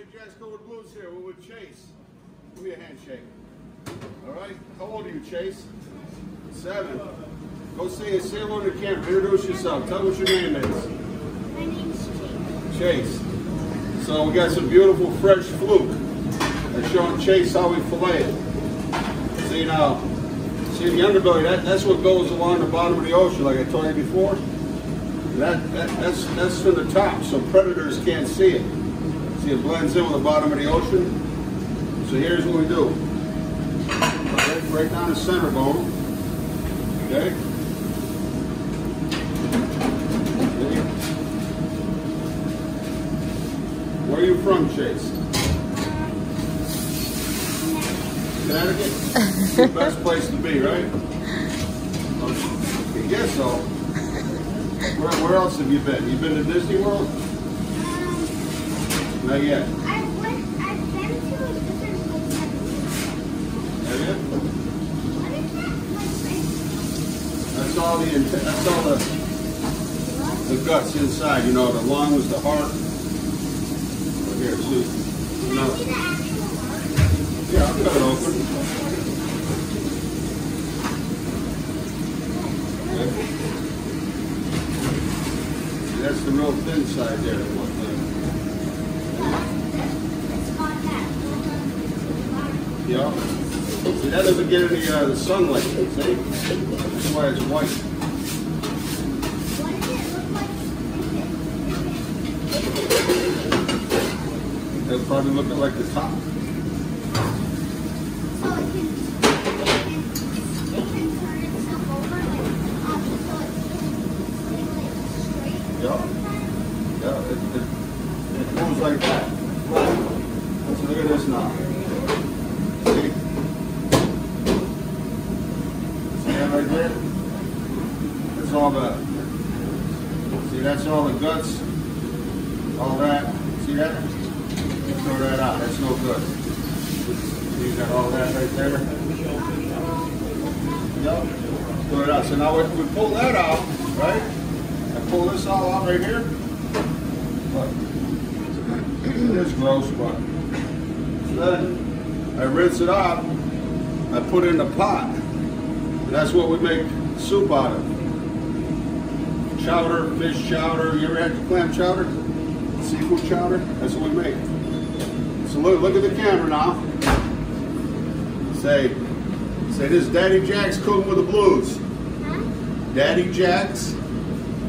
Daddy Jack's Go with Blues here. We're with Chase. Give me a handshake. All right. How old are you, Chase? Seven. Go say it. Say hello to the camera. Introduce yourself. Tell us what your name is. My name's Chase. Chase. So we got some beautiful fresh fluke. I'm showing Chase how we fillet it. See now, see the underbelly, that, that's what goes along the bottom of the ocean, like I told you before. That, that that's that's from the top, so predators can't see it. See it blends in with the bottom of the ocean. So here's what we do. Right, down the center bone. Okay? Where are you from, Chase? Connecticut? It's the best place to be, right? I guess so. Where, where else have you been? You been to Disney World? Not yet. I've went, I've been to a different place. Have you? What is that? That's all the that's all the what? the guts inside. You know, the lungs, the heart. Here, see. Can I see the actual art? Yeah, I'll cut it open. See, That's the real thin side there. that one thing. It's got that. Yeah. See, that doesn't get any uh, the sunlight. See? That's why it's white. It'll probably look like the top. So it can, it can turn itself over like up so it's stay like straight. Yeah. Yeah, it, it, it goes like that. So look at this now. See? See that right? That's all the, see that's all the guts, all that. See that? Throw that out, that's no good. See, you got all that right there? Yep. Throw it out. So now we, we pull that out, right? I pull this all out right here. Look. It is gross, but then I rinse it off. I put it in a pot. And that's what we make soup out of. Chowder, fish chowder. You ever had clam chowder? Seafood chowder? That's what we make. So look, look at the camera now. Say, say this is Daddy Jack's cooking with the blues. Huh? Daddy Jack's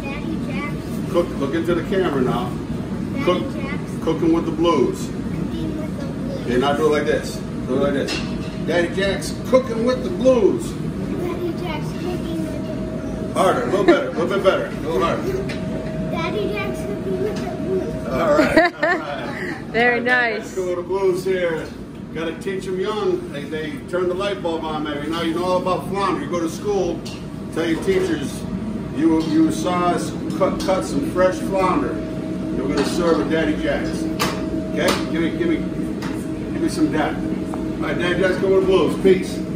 Daddy Jack's, cook. Look into the camera now. Daddy Cook, Jack's cooking with the blues. cooking with the blue. Okay, now do it like this. Do it like this. Daddy Jack's cooking with the blues. Daddy Jack's cooking with the blue. Harder, a little better, a little bit better, a little harder. Daddy Jack's cooking with the blue. All right, all right. Very All right, nice. Let's the blues here. Got to teach them young. They, they turn the light bulb on, maybe. Now you know all about flounder. You go to school, tell your teachers, you you saw us cut, cut some fresh flounder. You're going to serve at Daddy Jack's. Okay? Give me, give me, give me some dad. All right, Daddy Jack's go with the blues. Peace.